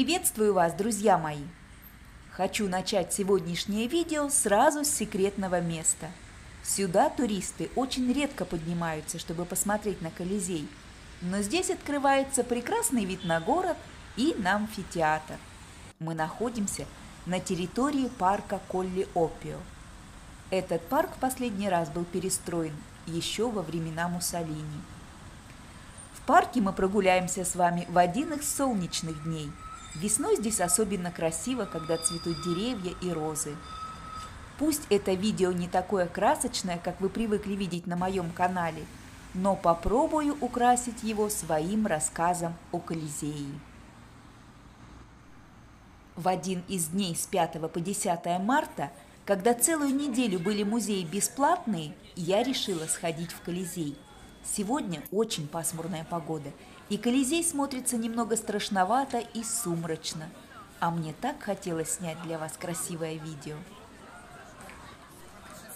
Приветствую вас, друзья мои! Хочу начать сегодняшнее видео сразу с секретного места. Сюда туристы очень редко поднимаются, чтобы посмотреть на Колизей, но здесь открывается прекрасный вид на город и на амфитеатр. Мы находимся на территории парка Колли-Опио. Этот парк в последний раз был перестроен еще во времена Муссолини. В парке мы прогуляемся с вами в один из солнечных дней – Весной здесь особенно красиво, когда цветут деревья и розы. Пусть это видео не такое красочное, как вы привыкли видеть на моем канале, но попробую украсить его своим рассказом о Колизее. В один из дней с 5 по 10 марта, когда целую неделю были музеи бесплатные, я решила сходить в Колизей. Сегодня очень пасмурная погода – и Колизей смотрится немного страшновато и сумрачно. А мне так хотелось снять для вас красивое видео.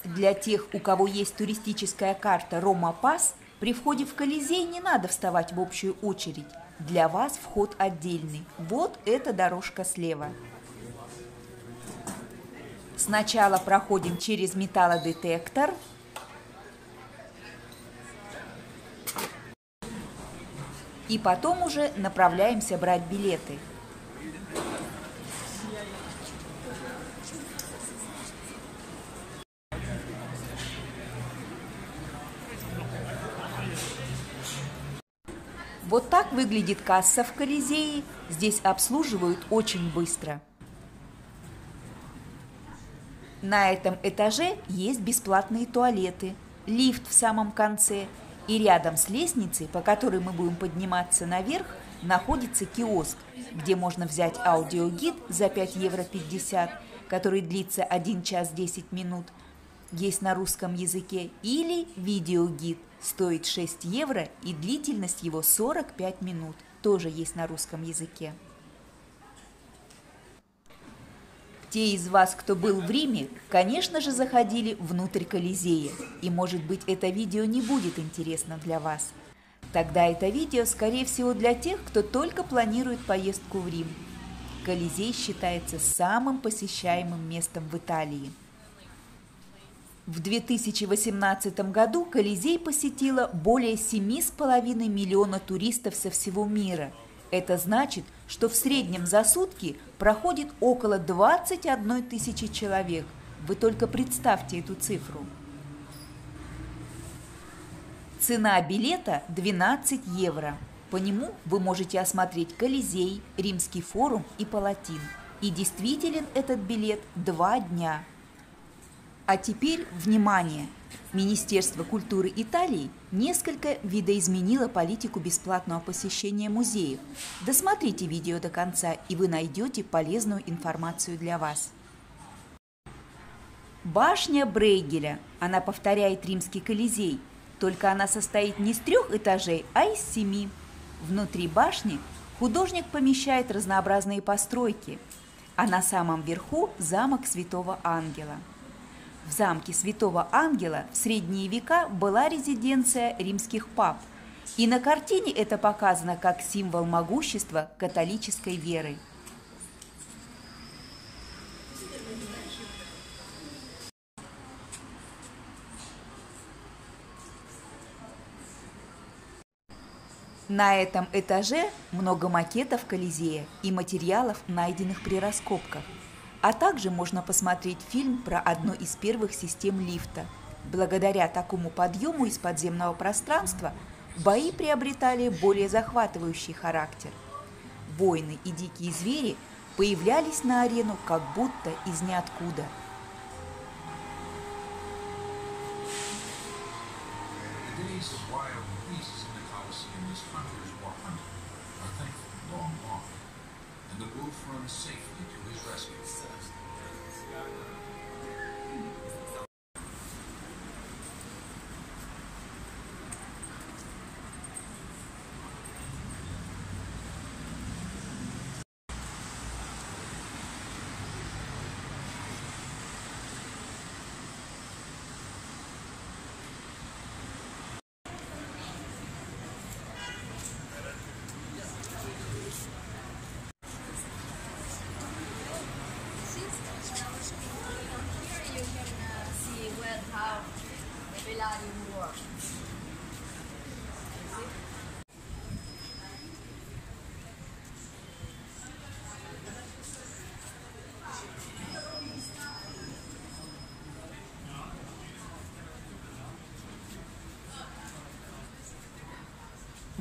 Для тех, у кого есть туристическая карта Рома Пас, при входе в Колизей не надо вставать в общую очередь. Для вас вход отдельный. Вот эта дорожка слева. Сначала проходим через металлодетектор – и потом уже направляемся брать билеты. Вот так выглядит касса в Колизее. Здесь обслуживают очень быстро. На этом этаже есть бесплатные туалеты, лифт в самом конце – и рядом с лестницей, по которой мы будем подниматься наверх, находится киоск, где можно взять аудиогид за 5 евро 50, который длится 1 час 10 минут, есть на русском языке, или видеогид, стоит 6 евро и длительность его 45 минут, тоже есть на русском языке. Те из вас, кто был в Риме, конечно же, заходили внутрь Колизея, и, может быть, это видео не будет интересно для вас. Тогда это видео, скорее всего, для тех, кто только планирует поездку в Рим. Колизей считается самым посещаемым местом в Италии. В 2018 году Колизей посетило более 7,5 миллиона туристов со всего мира – это значит, что в среднем за сутки проходит около 21 тысячи человек. Вы только представьте эту цифру. Цена билета 12 евро. По нему вы можете осмотреть Колизей, Римский форум и Палатин. И действителен этот билет два дня. А теперь внимание! Министерство культуры Италии несколько видоизменило политику бесплатного посещения музеев. Досмотрите видео до конца, и вы найдете полезную информацию для вас. Башня Брейгеля. Она повторяет римский Колизей, только она состоит не из трех этажей, а из семи. Внутри башни художник помещает разнообразные постройки, а на самом верху замок Святого Ангела – в замке Святого Ангела в средние века была резиденция римских пап, и на картине это показано как символ могущества католической веры. На этом этаже много макетов Колизея и материалов, найденных при раскопках – а также можно посмотреть фильм про одну из первых систем лифта. Благодаря такому подъему из подземного пространства бои приобретали более захватывающий характер. Воины и дикие звери появлялись на арену как будто из ниоткуда. And the wolf runs safely to his rescue.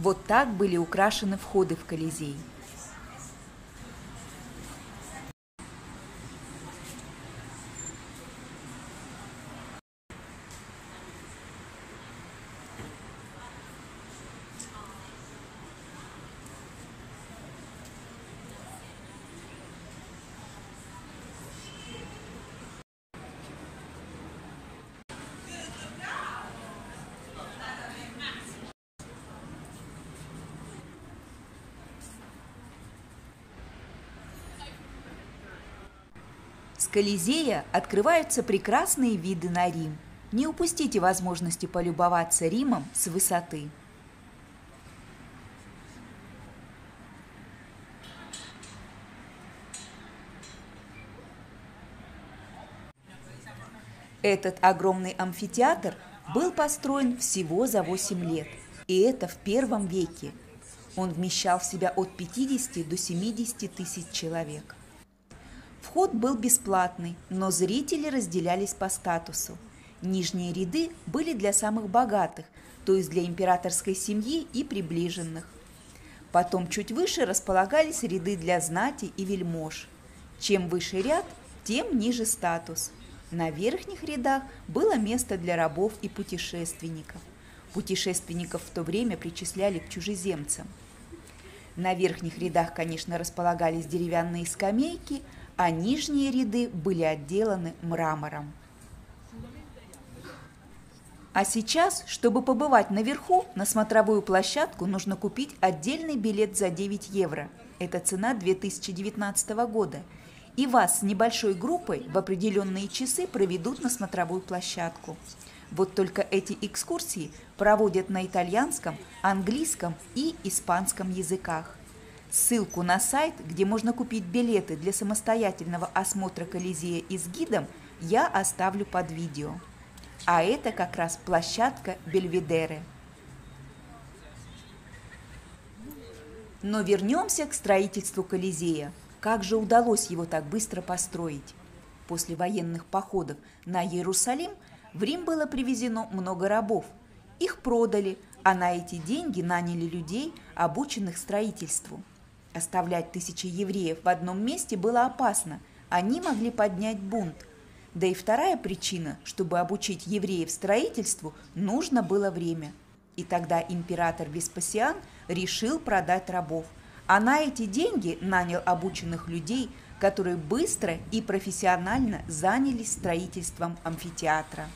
Вот так были украшены входы в Колизей. Колизея открываются прекрасные виды на Рим. Не упустите возможности полюбоваться Римом с высоты. Этот огромный амфитеатр был построен всего за 8 лет, и это в первом веке. Он вмещал в себя от 50 до 70 тысяч человек. Вход был бесплатный, но зрители разделялись по статусу. Нижние ряды были для самых богатых, то есть для императорской семьи и приближенных. Потом чуть выше располагались ряды для знати и вельмож. Чем выше ряд, тем ниже статус. На верхних рядах было место для рабов и путешественников. Путешественников в то время причисляли к чужеземцам. На верхних рядах, конечно, располагались деревянные скамейки – а нижние ряды были отделаны мрамором. А сейчас, чтобы побывать наверху, на смотровую площадку нужно купить отдельный билет за 9 евро. Это цена 2019 года. И вас с небольшой группой в определенные часы проведут на смотровую площадку. Вот только эти экскурсии проводят на итальянском, английском и испанском языках. Ссылку на сайт, где можно купить билеты для самостоятельного осмотра Колизея и с гидом, я оставлю под видео. А это как раз площадка Бельведеры. Но вернемся к строительству Колизея. Как же удалось его так быстро построить? После военных походов на Иерусалим в Рим было привезено много рабов. Их продали, а на эти деньги наняли людей, обученных строительству – Оставлять тысячи евреев в одном месте было опасно, они могли поднять бунт. Да и вторая причина, чтобы обучить евреев строительству, нужно было время. И тогда император Веспасиан решил продать рабов, а на эти деньги нанял обученных людей, которые быстро и профессионально занялись строительством амфитеатра.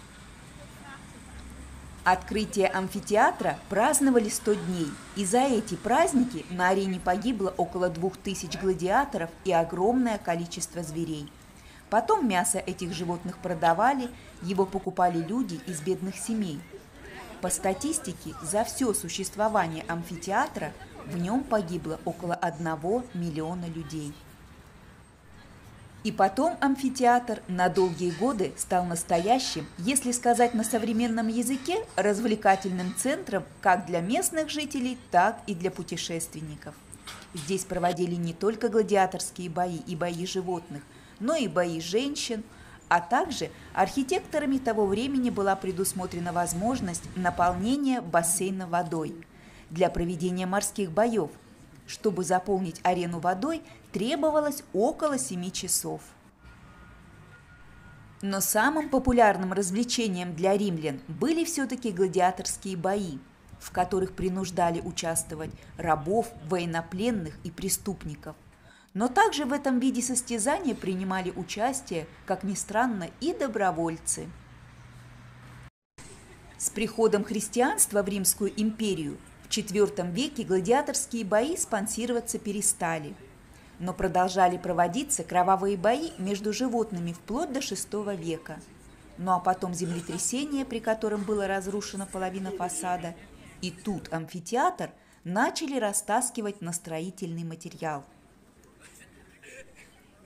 Открытие амфитеатра праздновали 100 дней, и за эти праздники на арене погибло около 2000 гладиаторов и огромное количество зверей. Потом мясо этих животных продавали, его покупали люди из бедных семей. По статистике, за все существование амфитеатра в нем погибло около 1 миллиона людей. И потом амфитеатр на долгие годы стал настоящим, если сказать на современном языке, развлекательным центром как для местных жителей, так и для путешественников. Здесь проводили не только гладиаторские бои и бои животных, но и бои женщин, а также архитекторами того времени была предусмотрена возможность наполнения бассейна водой для проведения морских боев – чтобы заполнить арену водой, требовалось около 7 часов. Но самым популярным развлечением для римлян были все-таки гладиаторские бои, в которых принуждали участвовать рабов, военнопленных и преступников. Но также в этом виде состязания принимали участие, как ни странно, и добровольцы. С приходом христианства в Римскую империю в IV веке гладиаторские бои спонсироваться перестали, но продолжали проводиться кровавые бои между животными вплоть до VI века. Ну а потом землетрясение, при котором была разрушена половина фасада, и тут амфитеатр начали растаскивать на строительный материал.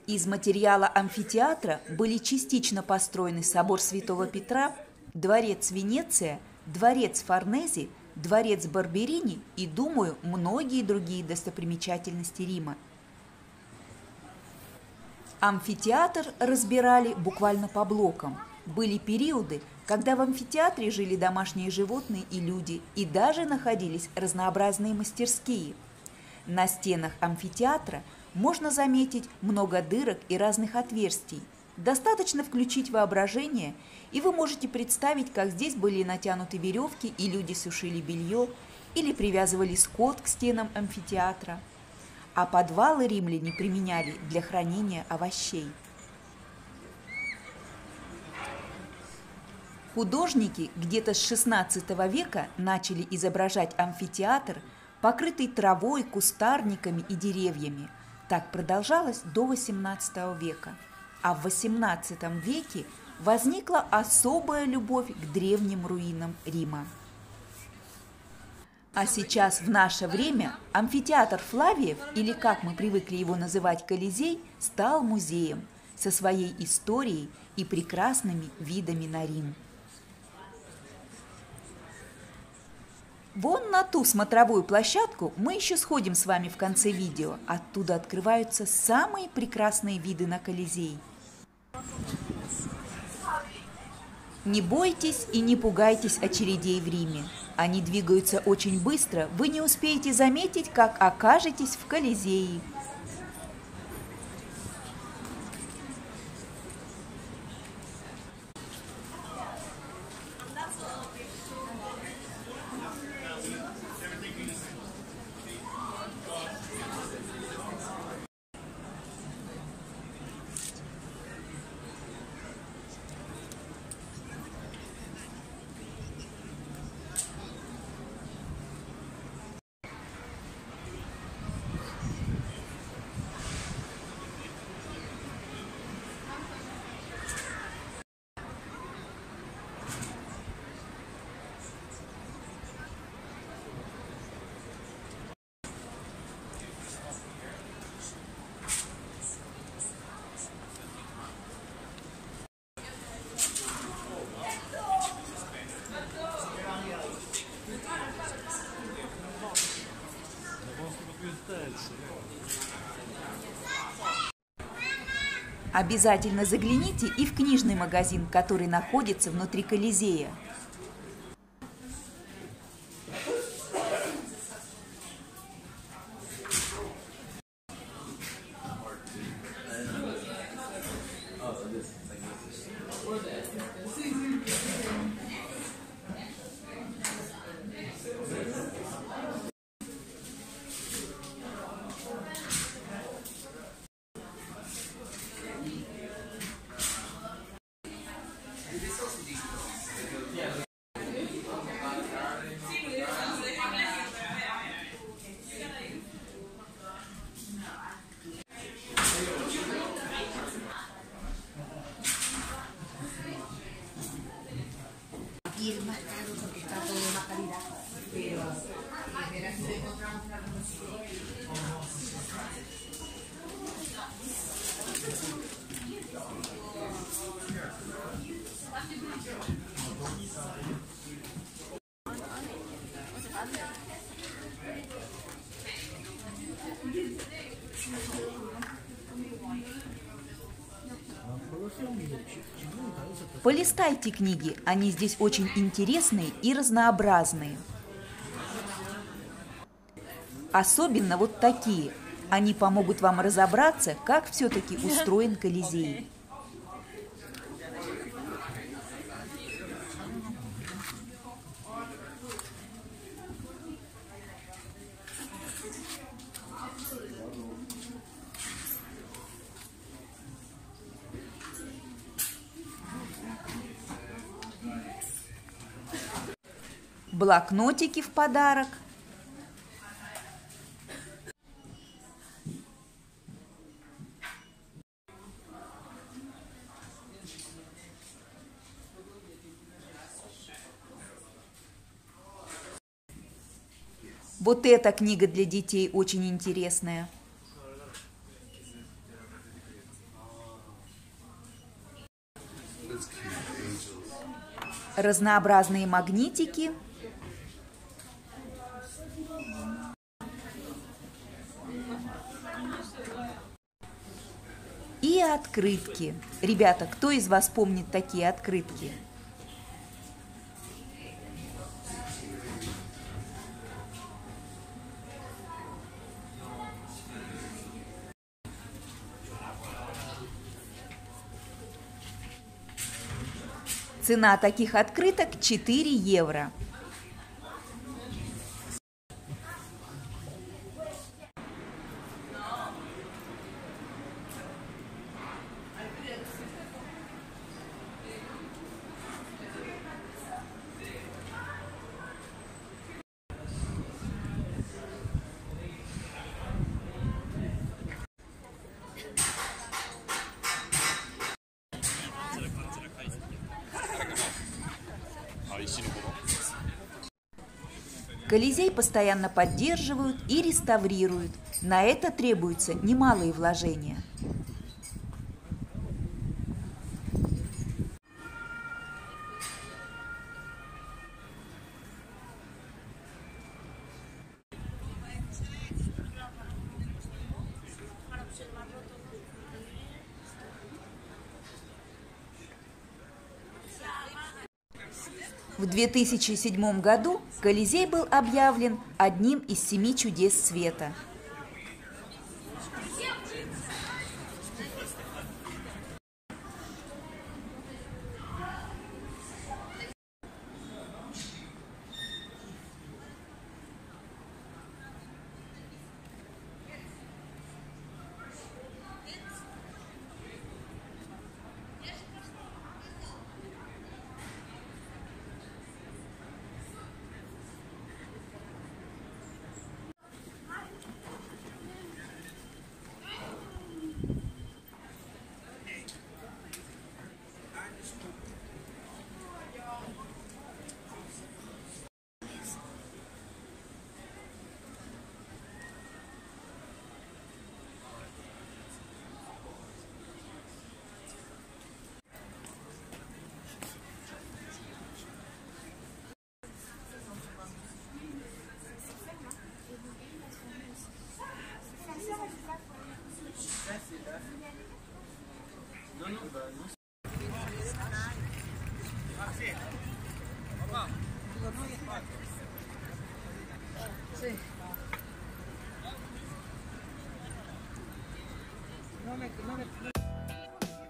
Из материала амфитеатра были частично построены собор Святого Петра, дворец Венеция, дворец Форнези – дворец Барберини и, думаю, многие другие достопримечательности Рима. Амфитеатр разбирали буквально по блокам. Были периоды, когда в амфитеатре жили домашние животные и люди, и даже находились разнообразные мастерские. На стенах амфитеатра можно заметить много дырок и разных отверстий. Достаточно включить воображение, и вы можете представить, как здесь были натянуты веревки, и люди сушили белье, или привязывали скот к стенам амфитеатра. А подвалы римляне применяли для хранения овощей. Художники где-то с XVI века начали изображать амфитеатр, покрытый травой, кустарниками и деревьями. Так продолжалось до XVIII века. А в XVIII веке возникла особая любовь к древним руинам Рима. А сейчас, в наше время, амфитеатр Флавиев, или как мы привыкли его называть Колизей, стал музеем со своей историей и прекрасными видами на Рим. Вон на ту смотровую площадку мы еще сходим с вами в конце видео. Оттуда открываются самые прекрасные виды на Колизей. Не бойтесь и не пугайтесь очередей в Риме. Они двигаются очень быстро, вы не успеете заметить, как окажетесь в Колизее. Обязательно загляните и в книжный магазин, который находится внутри Колизея. Полистайте книги, они здесь очень интересные и разнообразные. Особенно вот такие. Они помогут вам разобраться, как все-таки устроен Колизей. Блокнотики в подарок. Вот эта книга для детей очень интересная. Разнообразные магнитики. Открытки. Ребята, кто из вас помнит такие открытки? Цена таких открыток 4 евро. Постоянно поддерживают и реставрируют. На это требуются немалые вложения. В 2007 году Колизей был объявлен одним из семи чудес света.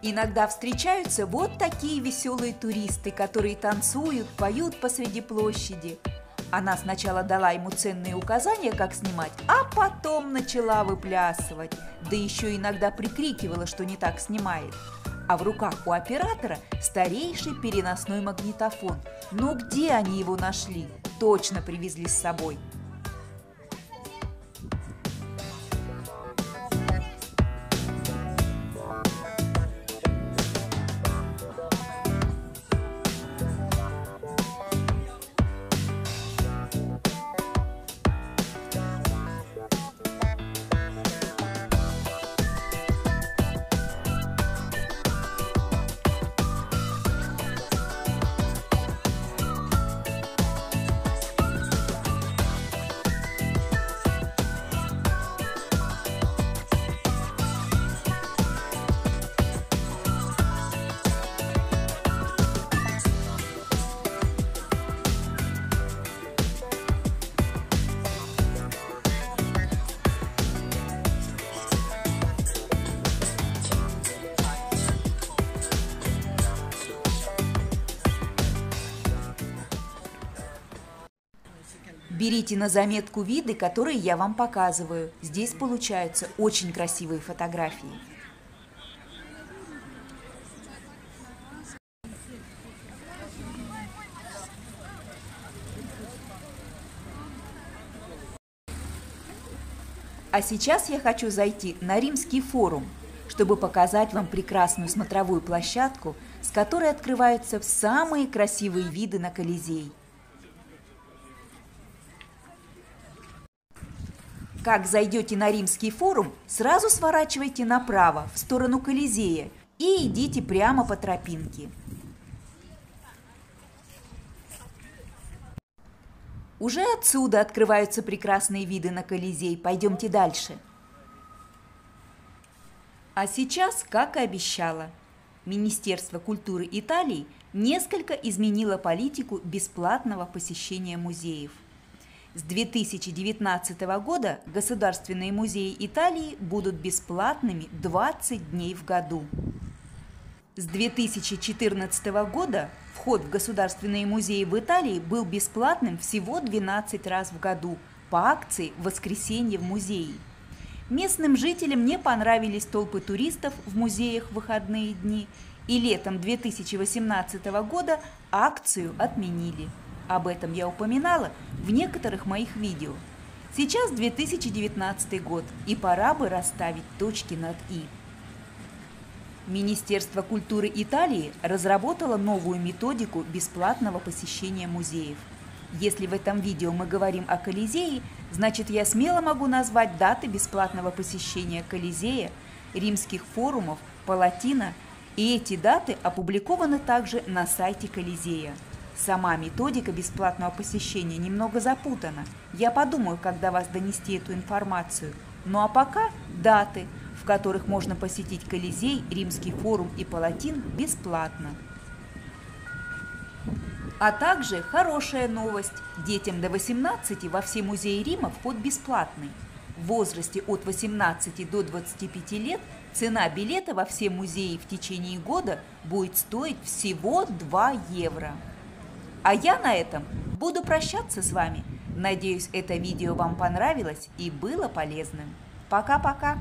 Иногда встречаются вот такие веселые туристы, которые танцуют, поют посреди площади. Она сначала дала ему ценные указания, как снимать, а потом начала выплясывать. Да еще иногда прикрикивала, что не так снимает. А в руках у оператора старейший переносной магнитофон. Но где они его нашли? Точно привезли с собой. Берите на заметку виды, которые я вам показываю. Здесь получаются очень красивые фотографии. А сейчас я хочу зайти на Римский форум, чтобы показать вам прекрасную смотровую площадку, с которой открываются самые красивые виды на Колизей. Как зайдете на Римский форум, сразу сворачивайте направо, в сторону Колизея, и идите прямо по тропинке. Уже отсюда открываются прекрасные виды на Колизей. Пойдемте дальше. А сейчас, как и обещала, Министерство культуры Италии несколько изменило политику бесплатного посещения музеев. С 2019 года государственные музеи Италии будут бесплатными 20 дней в году. С 2014 года вход в государственные музеи в Италии был бесплатным всего 12 раз в году по акции «Воскресенье в музее». Местным жителям не понравились толпы туристов в музеях в выходные дни, и летом 2018 года акцию отменили. Об этом я упоминала в некоторых моих видео. Сейчас 2019 год, и пора бы расставить точки над «и». Министерство культуры Италии разработало новую методику бесплатного посещения музеев. Если в этом видео мы говорим о Колизее, значит я смело могу назвать даты бесплатного посещения Колизея, римских форумов, Палатина, и эти даты опубликованы также на сайте Колизея. Сама методика бесплатного посещения немного запутана. Я подумаю, когда вас донести эту информацию. Ну а пока даты – в которых можно посетить Колизей, Римский форум и Палатин бесплатно. А также хорошая новость. Детям до 18 во все музеи Рима вход бесплатный. В возрасте от 18 до 25 лет цена билета во все музеи в течение года будет стоить всего 2 евро. А я на этом буду прощаться с вами. Надеюсь, это видео вам понравилось и было полезным. Пока-пока!